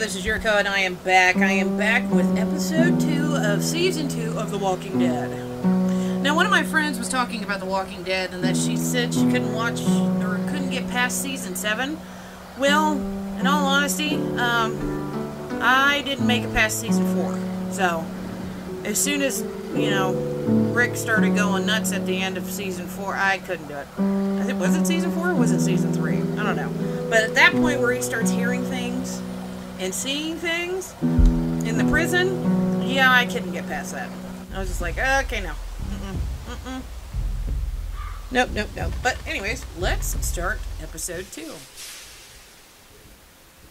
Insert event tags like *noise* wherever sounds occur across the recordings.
This is Yoriko, and I am back. I am back with episode two of season two of The Walking Dead. Now, one of my friends was talking about The Walking Dead, and that she said she couldn't watch or couldn't get past season seven. Well, in all honesty, um, I didn't make it past season four. So, as soon as you know Rick started going nuts at the end of season four, I couldn't do it. Was it season four or was it season three? I don't know. But at that point where he starts hearing things and seeing things in the prison, yeah, I couldn't get past that. I was just like, okay, no. Mm-mm, mm-mm. Nope, nope, nope. But anyways, let's start episode two.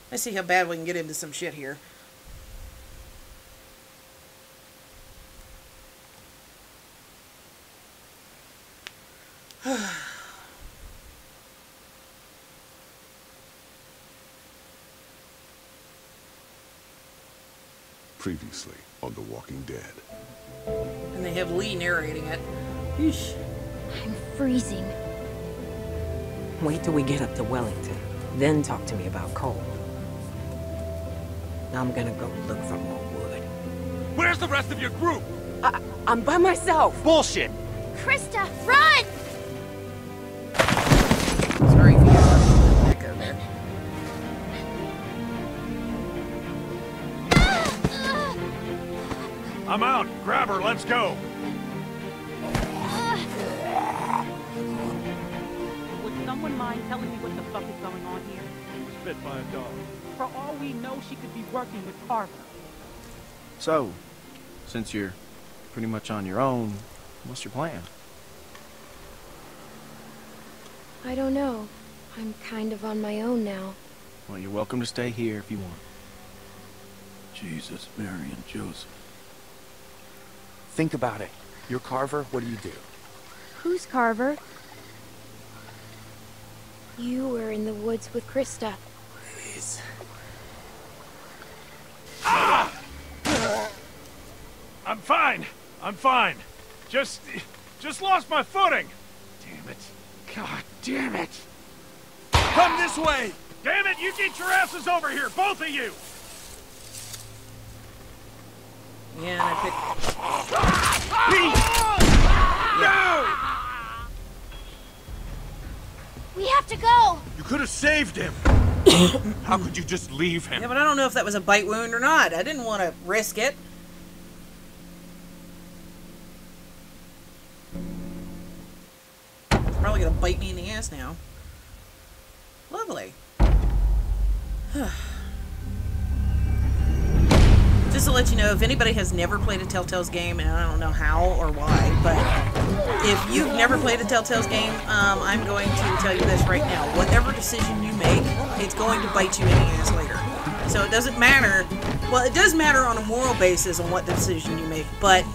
Let's see how bad we can get into some shit here. *sighs* *sighs* Previously on The Walking Dead. And they have Lee narrating it. Yeesh. I'm freezing. Wait till we get up to Wellington. Then talk to me about Cole. Now I'm gonna go look for more wood. Where's the rest of your group? I I'm by myself! Bullshit! Christa, run! I'm out. Grab her. Let's go. Would someone mind telling me what the fuck is going on here? She was bit by a dog. For all we know, she could be working with Carver. So, since you're pretty much on your own, what's your plan? I don't know. I'm kind of on my own now. Well, you're welcome to stay here if you want. Jesus, Mary, and Joseph. Think about it. You're Carver, what do you do? Who's Carver? You were in the woods with Christa. Please. Ah! I'm fine. I'm fine. Just... just lost my footing. Damn it. God damn it. Come this way! Damn it, you get your asses over here, both of you! Yeah, I picked. No! We have to go! You could have saved him. *coughs* How could you just leave him? Yeah, but I don't know if that was a bite wound or not. I didn't want to risk it. Probably gonna bite me in the ass now. Lovely. *sighs* Just to let you know, if anybody has never played a Telltale's game, and I don't know how or why, but if you've never played a Telltale's game, um, I'm going to tell you this right now. Whatever decision you make, it's going to bite you in the ass later. So it doesn't matter. Well, it does matter on a moral basis on what decision you make, but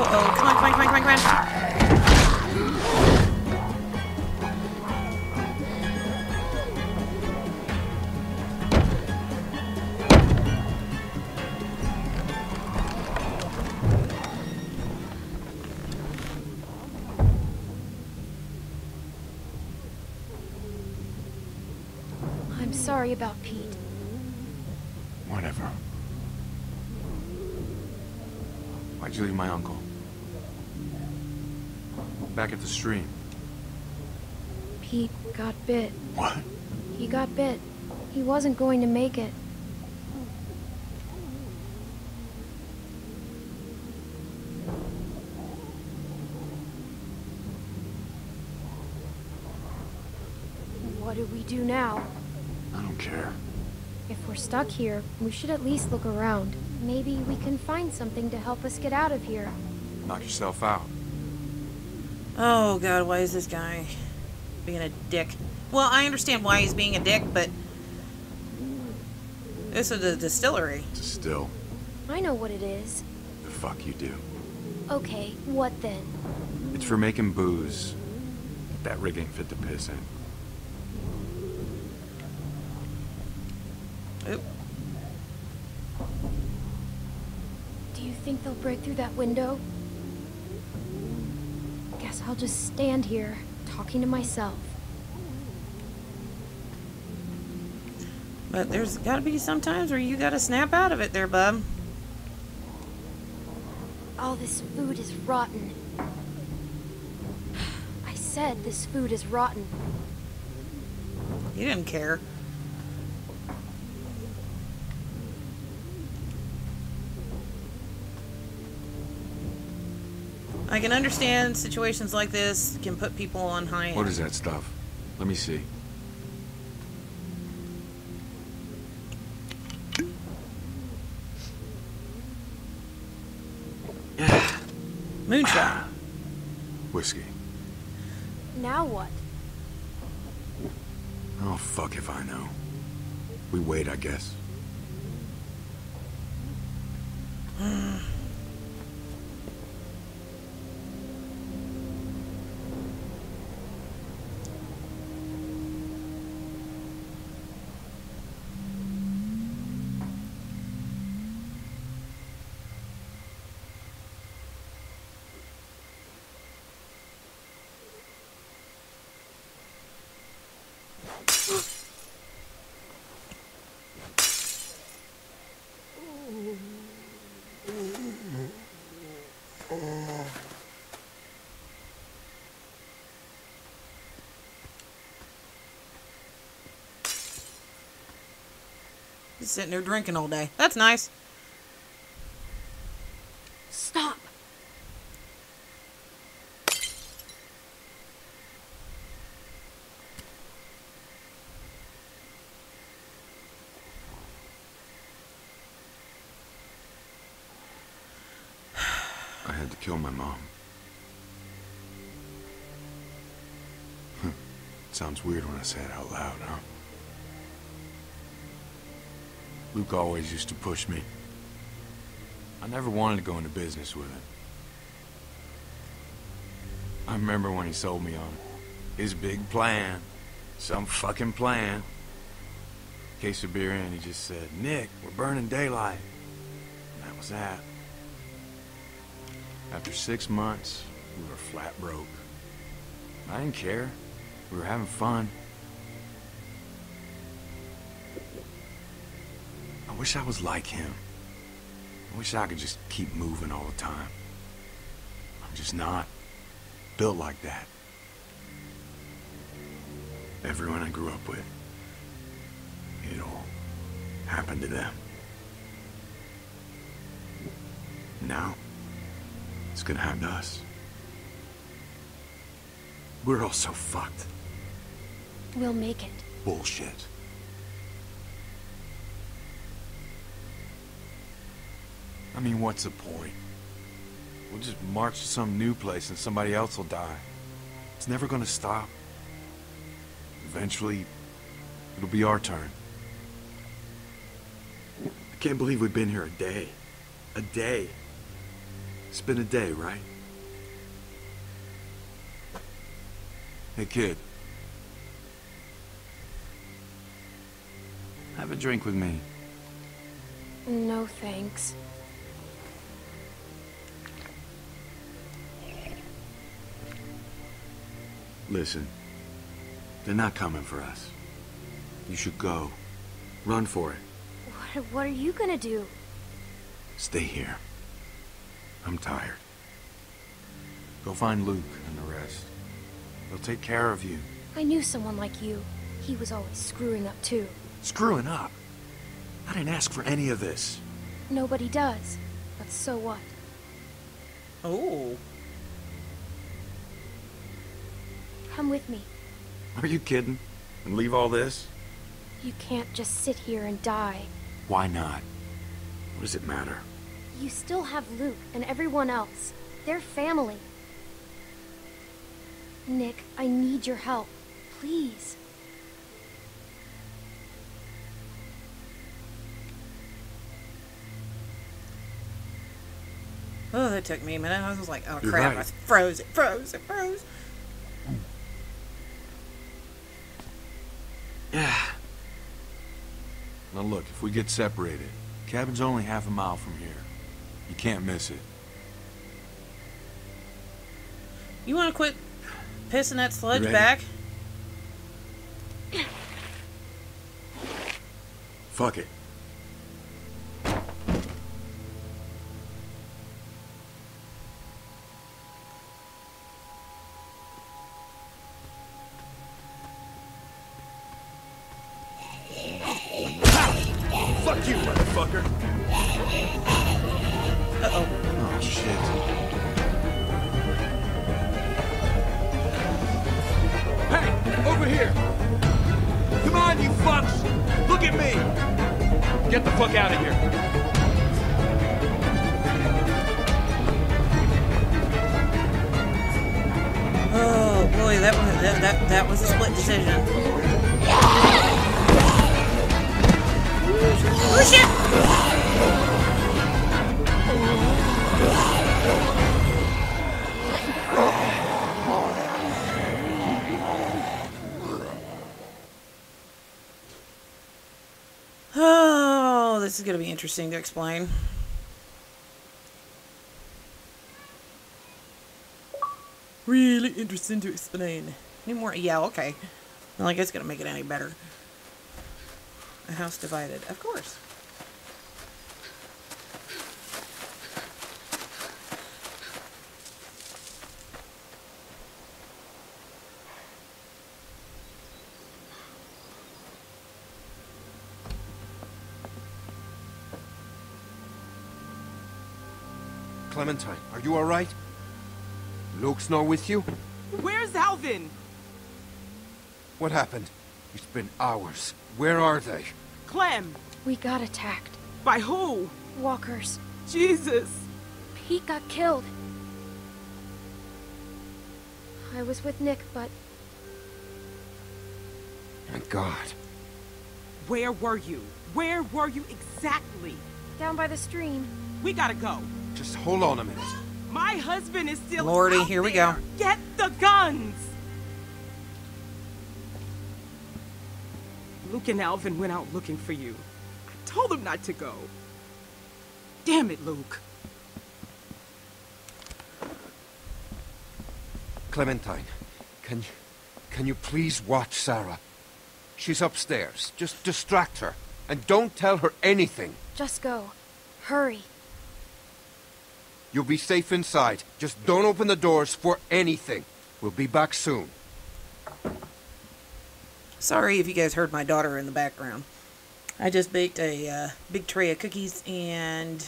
Oh, oh! Come on, come on, come on, come on, come on! Back at the stream. Pete got bit. What? He got bit. He wasn't going to make it. What do we do now? I don't care. If we're stuck here, we should at least look around. Maybe we can find something to help us get out of here. Knock yourself out. Oh god, why is this guy being a dick? Well, I understand why he's being a dick, but This is the distillery. Distill. I know what it is. The fuck you do. Okay, what then? It's for making booze. That rig ain't fit to piss in. Oop. Do you think they'll break through that window? Guess I'll just stand here, talking to myself. But there's got to be some times where you got to snap out of it there, bub. All this food is rotten. *sighs* I said this food is rotten. You didn't care. I can understand situations like this can put people on high What is that stuff? Let me see. Moonshine. Whiskey. Now what? Oh, fuck if I know. We wait, I guess. He's sitting there drinking all day. That's nice. Stop! I had to kill my mom. Huh. Sounds weird when I say it out loud, huh? Luke always used to push me. I never wanted to go into business with him. I remember when he sold me on his big plan. Some fucking plan. Case of beer in, he just said, Nick, we're burning daylight. And that was that. After six months, we were flat broke. I didn't care. We were having fun. I wish I was like him. I wish I could just keep moving all the time. I'm just not built like that. Everyone I grew up with, it all happened to them. Now, it's gonna happen to us. We're all so fucked. We'll make it. Bullshit. I mean, what's the point? We'll just march to some new place and somebody else will die. It's never gonna stop. Eventually, it'll be our turn. I can't believe we've been here a day. A day. It's been a day, right? Hey, kid. Have a drink with me. No thanks. Listen, they're not coming for us. You should go. Run for it. What, what are you gonna do? Stay here. I'm tired. Go find Luke and the rest. They'll take care of you. I knew someone like you. He was always screwing up too. Screwing up. I didn't ask for any of this. Nobody does. But so what? Oh. Come with me. Are you kidding? And leave all this? You can't just sit here and die. Why not? What does it matter? You still have Luke and everyone else. They're family. Nick, I need your help. Please. Oh, that took me a minute. I was like, oh You're crap, right. I froze, it froze, it froze. *sighs* Now look, if we get separated, cabin's only half a mile from here. You can't miss it. You want to quit pissing that sludge back? Fuck it. This is gonna be interesting to explain. Really interesting to explain. Any more? Yeah, okay. I don't think it's gonna make it any better. A house divided, of course. Clementine, are you alright? Luke's not with you? Where's Alvin? What happened? It's been hours. Where are they? Clem. We got attacked. By who? Walkers. Jesus. Pete got killed. I was with Nick, but Thank God. Where were you? Where were you exactly? down by the stream. We gotta go. Just hold on a minute. My husband is still Lordy, out here we go. Get the guns. Luke and Alvin went out looking for you. I told them not to go. Damn it, Luke. Clementine, can you, can you please watch Sarah? She's upstairs. Just distract her. And don't tell her anything. Just go. Hurry. You'll be safe inside. Just don't open the doors for anything. We'll be back soon. Sorry if you guys heard my daughter in the background. I just baked a uh, big tray of cookies, and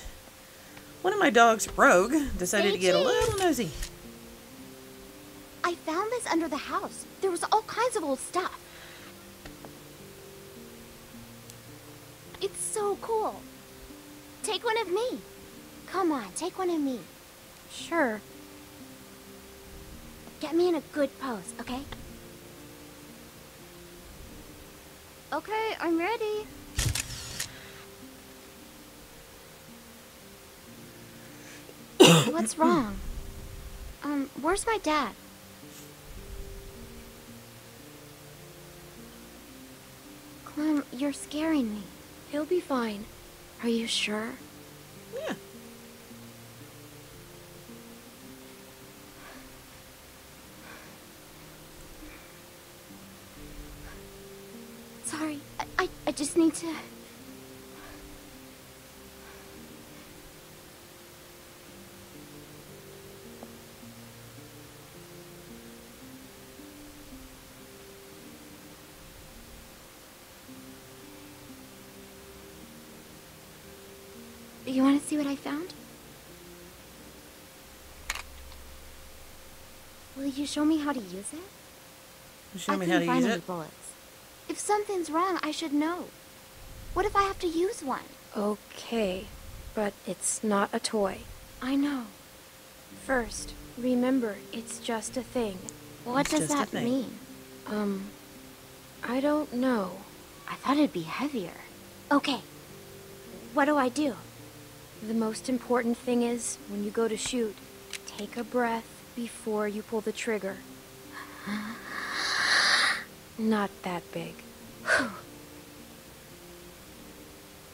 one of my dogs, Rogue, decided to get a little nosy. I found this under the house. There was all kinds of old stuff. It's so cool. Take one of me. Come on, take one of me. Sure. Get me in a good pose, okay? Okay, I'm ready. *coughs* What's wrong? Um, where's my dad? Clem, you're scaring me. He'll be fine. Are you sure? Sorry, I, I, I just need to. You want to see what I found? Will you show me how to use it? Show I me how to find use any it. bullets. If something's wrong, I should know. What if I have to use one? Okay, but it's not a toy. I know. First, remember, it's just a thing. What It's does that mean? Um, I don't know. I thought it'd be heavier. Okay. What do I do? The most important thing is, when you go to shoot, take a breath before you pull the trigger. *gasps* Not that big. *sighs*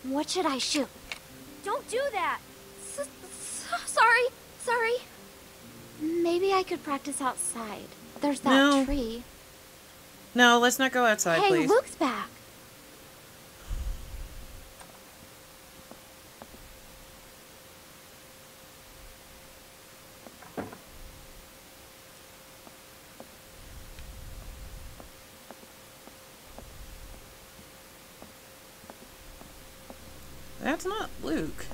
What should I shoot? Don't do that! S s sorry, sorry. Maybe I could practice outside. There's that No. tree. No, let's not go outside, hey, please. Luke's back. That's not Luke.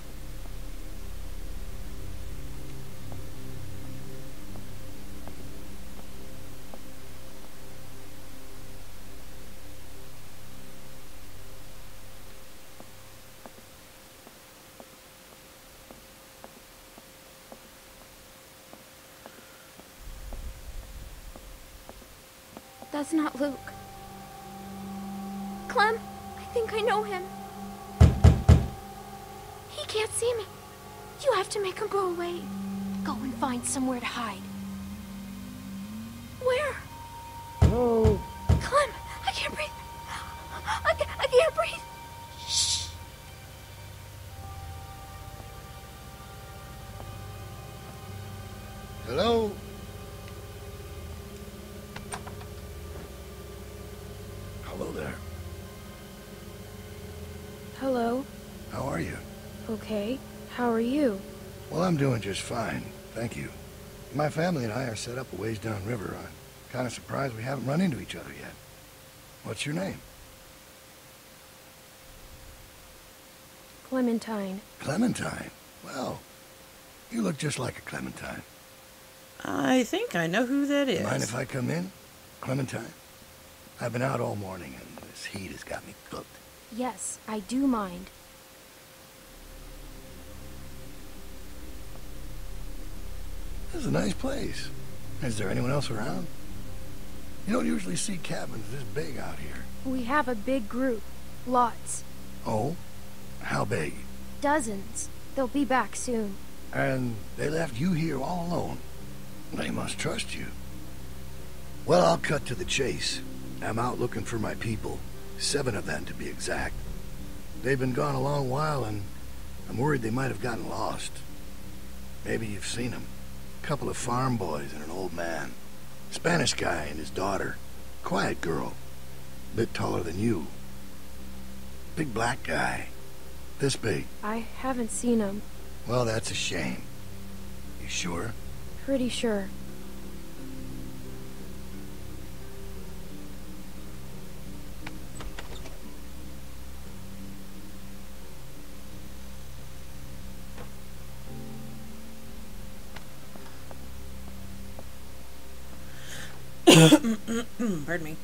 That's not Luke. Clem, I think I know him. He can't see me. You have to make him go away. Go and find somewhere to hide. I'm doing just fine. Thank you. My family and I are set up a ways downriver. I'm kind of surprised we haven't run into each other yet. What's your name? Clementine. Clementine. Well, you look just like a Clementine. I think I know who that is. Mind if I come in? Clementine? I've been out all morning and this heat has got me cooked. Yes, I do mind. This is a nice place. Is there anyone else around? You don't usually see cabins this big out here. We have a big group. Lots. Oh? How big? Dozens. They'll be back soon. And they left you here all alone. They must trust you. Well, I'll cut to the chase. I'm out looking for my people. Seven of them, to be exact. They've been gone a long while, and I'm worried they might have gotten lost. Maybe you've seen them. A couple of farm boys and an old man. Spanish guy and his daughter. Quiet girl. Bit taller than you. Big black guy. This big. I haven't seen him. Well, that's a shame. You sure? Pretty sure. Pardon me.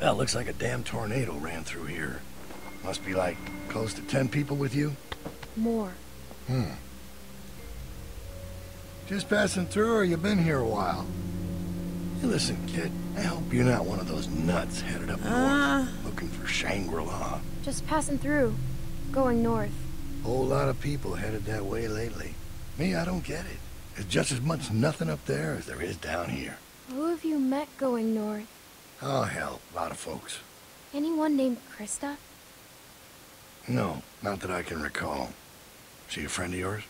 Well, looks like a damn tornado ran through here. Must be like close to ten people with you? More. Hmm. Just passing through or you been here a while? Hey, listen, kid. I hope you're not one of those nuts headed up Uh. north looking for Shangri-La. Just passing through. Going north. Whole lot of people headed that way lately. Me, I don't get it. There's just as much nothing up there as there is down here. Who have you met going north? Oh, hell, a lot of folks. Anyone named Christa? No, not that I can recall. She a friend of yours?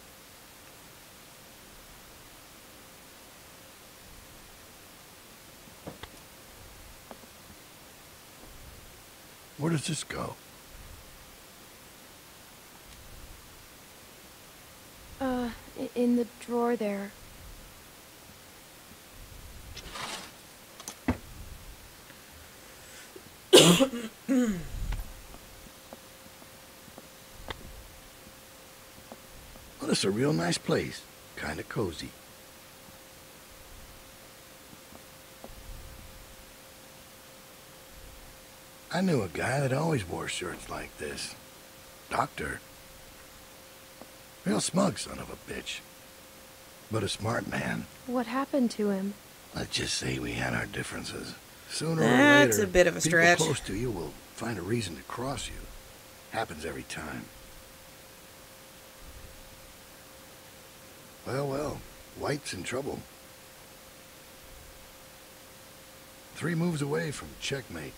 Where does this go? Uh, i- in the drawer there. *coughs* Well, it's a real nice place. Kind of cozy. I knew a guy that always wore shirts like this. Doctor. Real smug son of a bitch. But a smart man. What happened to him? Let's just say we had our differences. Sooner or That's later, a bit of a people stretch. close to you will find a reason to cross you. Happens every time. Well, well, White's in trouble. Three moves away from checkmate.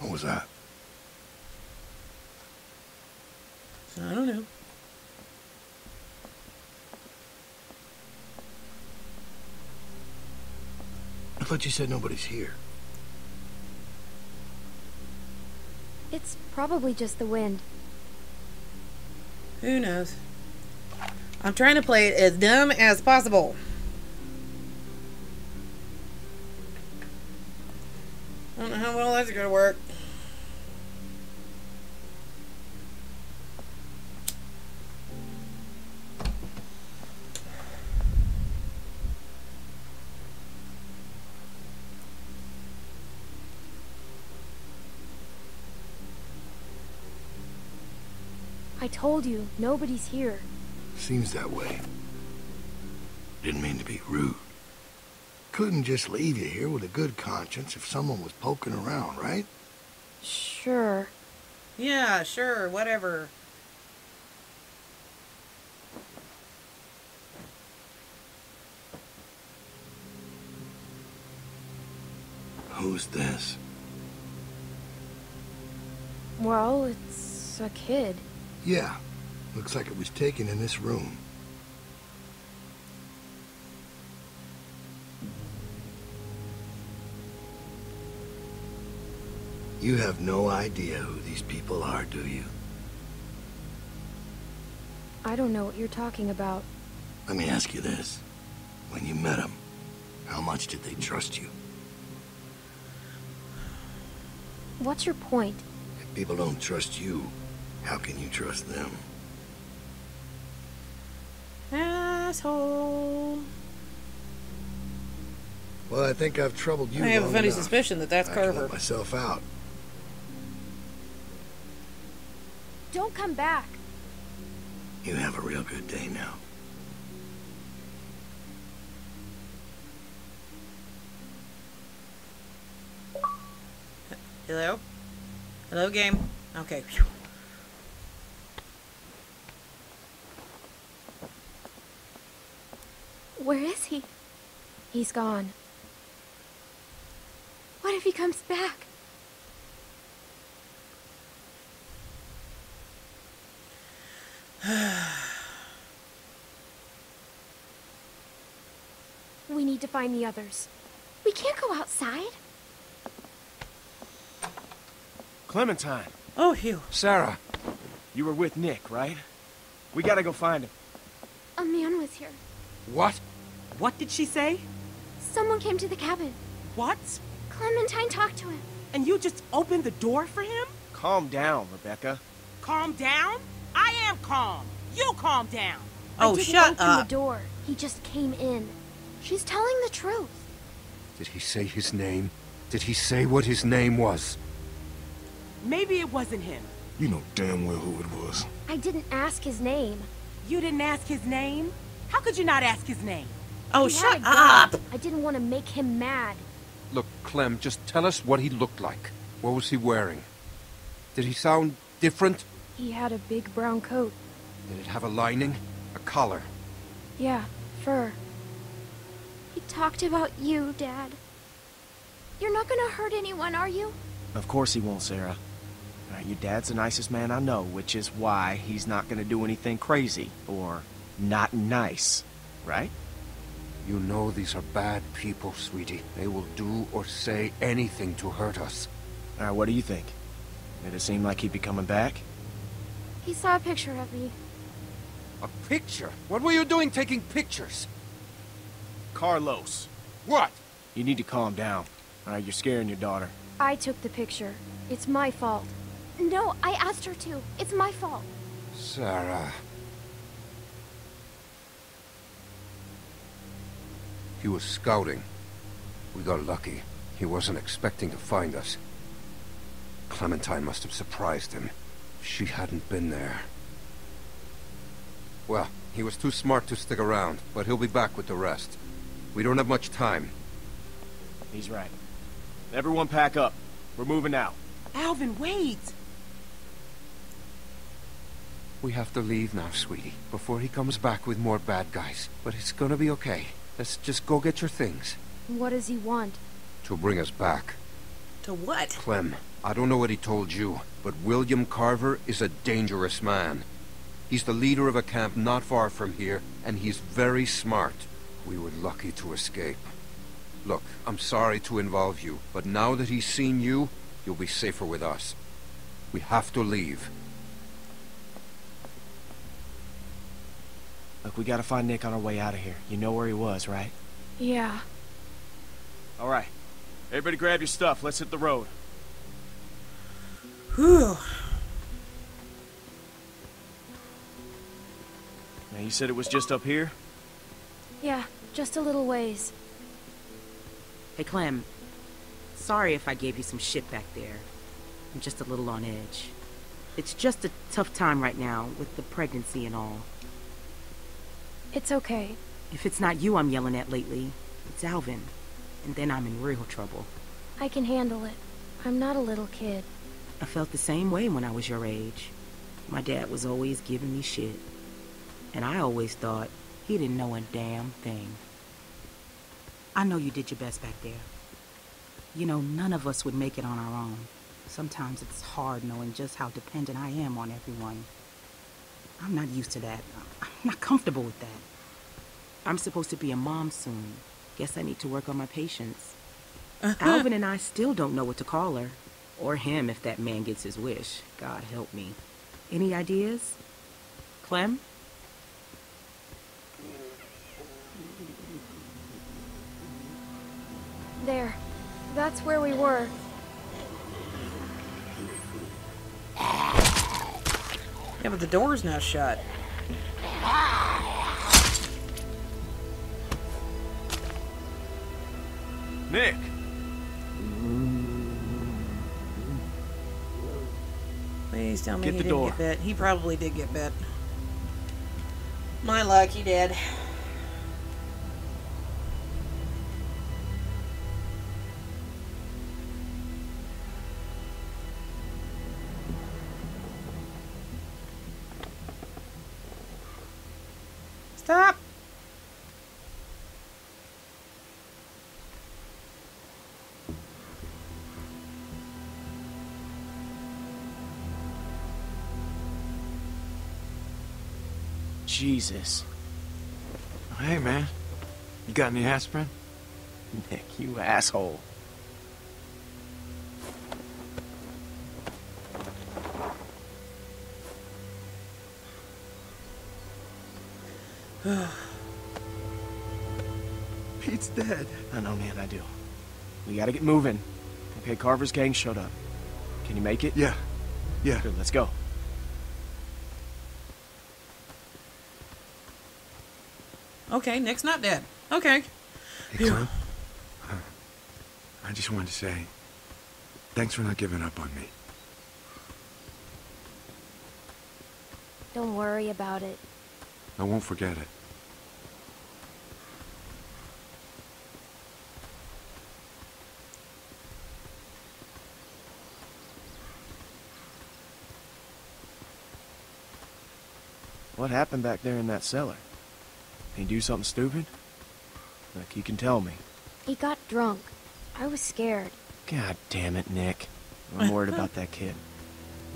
What was that? I don't know. I thought you said nobody's here. It's probably just the wind. Who knows? I'm trying to play it as dumb as possible. I don't know how well that's gonna work. Told you, nobody's here. Seems that way. Didn't mean to be rude. Couldn't just leave you here with a good conscience if someone was poking around, right? Sure. Yeah, sure, whatever. Who's this? Well, it's a kid. Yeah. Looks like it was taken in this room. You have no idea who these people are, do you? I don't know what you're talking about. Let me ask you this. When you met them, how much did they trust you? What's your point? If people don't trust you, how can you trust them? Asshole. Well, I think I've troubled you I have a funny enough. suspicion that that's I can let myself out. Don't come back. You have a real good day now. Hello? Hello, game? Okay. Where is he? He's gone. What if he comes back? *sighs* we need to find the others. We can't go outside. Clementine. Oh, Hugh. Sarah. You were with Nick, right? We gotta go find him. A man was here. What? What did she say? Someone came to the cabin. What? Clementine talked to him. And you just opened the door for him? Calm down, Rebecca. Calm down? I am calm. You calm down. Oh, I didn't shut open up. the door. He just came in. She's telling the truth. Did he say his name? Did he say what his name was? Maybe it wasn't him. You know damn well who it was. I didn't ask his name. You didn't ask his name? How could you not ask his name? Oh, He shut up. I didn't want to make him mad. Look, Clem, just tell us what he looked like. What was he wearing? Did he sound different? He had a big brown coat. Did it have a lining? A collar? Yeah, fur. He talked about you, Dad. You're not gonna hurt anyone, are you? Of course he won't, Sarah. Uh, your dad's the nicest man I know, which is why he's not gonna do anything crazy or not nice, right? You know these are bad people, sweetie. They will do or say anything to hurt us. All right, what do you think? Did it seem like he'd be coming back? He saw a picture of me. A picture? What were you doing taking pictures? Carlos. What? You need to calm down. All right, you're scaring your daughter. I took the picture. It's my fault. No, I asked her to. It's my fault. Sarah. He was scouting. We got lucky. He wasn't expecting to find us. Clementine must have surprised him. She hadn't been there. Well, he was too smart to stick around, but he'll be back with the rest. We don't have much time. He's right. Everyone pack up. We're moving out. Alvin, wait! We have to leave now, sweetie, before he comes back with more bad guys. But it's gonna be okay. Let's just go get your things. What does he want? To bring us back. To what? Clem, I don't know what he told you, but William Carver is a dangerous man. He's the leader of a camp not far from here, and he's very smart. We were lucky to escape. Look, I'm sorry to involve you, but now that he's seen you, you'll be safer with us. We have to leave. Look, we gotta find Nick on our way out of here. You know where he was, right? Yeah. All right. Everybody grab your stuff. Let's hit the road. Whew. Now, you said it was just up here? Yeah, just a little ways. Hey, Clem. Sorry if I gave you some shit back there. I'm just a little on edge. It's just a tough time right now with the pregnancy and all. It's okay. If it's not you I'm yelling at lately, it's Alvin. And then I'm in real trouble. I can handle it. I'm not a little kid. I felt the same way when I was your age. My dad was always giving me shit. And I always thought he didn't know a damn thing. I know you did your best back there. You know, none of us would make it on our own. Sometimes it's hard knowing just how dependent I am on everyone. I'm not used to that. I'm not comfortable with that. I'm supposed to be a mom soon. Guess I need to work on my patience. Uh-huh. Alvin and I still don't know what to call her. Or him if that man gets his wish. God help me. Any ideas? Clem? There. That's where we were. Yeah, but the door's now shut. Nick! Please tell me Get he the didn't door. get bit. He probably did get bit. My luck, he did. Jesus. Oh, hey, man. You got any aspirin? Nick, you asshole. *sighs* Pete's dead. I know, man, I do. We gotta get moving. Okay, Carver's gang showed up. Can you make it? Yeah. Yeah. Good, let's go. Okay, Nick's not dead. Okay. Hey, Clem. Uh, I just wanted to say, thanks for not giving up on me. Don't worry about it. I won't forget it. What happened back there in that cellar? Did he do something stupid? Look, you can tell me. He got drunk. I was scared. God damn it, Nick. I'm worried about that kid.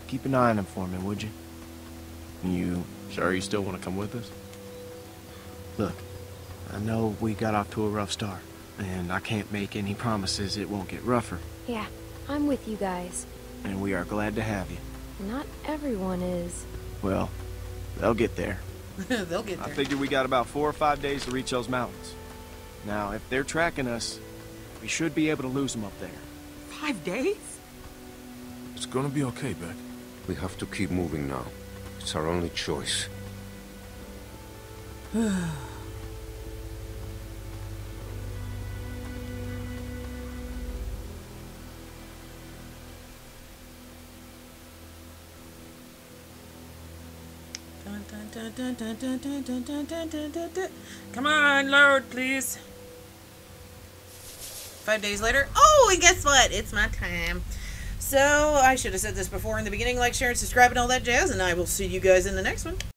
Keep an eye on him for me, would you? You sure you still want to come with us? Look, I know we got off to a rough start, and I can't make any promises it won't get rougher, Yeah, I'm with you guys. and we are glad to have you. Not everyone is. Well, they'll get there. *laughs* They'll get I there. figure we got about four or five days to reach those mountains. Now, if they're tracking us, we should be able to lose them up there. Five days? It's gonna be okay, Beck. We have to keep moving now. It's our only choice. *sighs* *sighs* *sighs* Come on, load, please. Five days later. Oh, and guess what? It's my time. So I should have said this before in the beginning. Like, share, and subscribe, and all that jazz. And I will see you guys in the next one.